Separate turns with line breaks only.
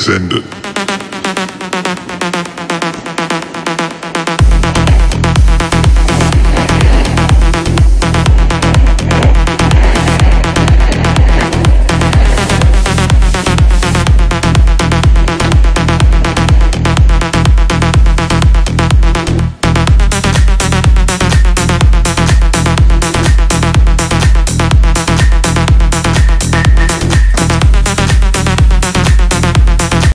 senden.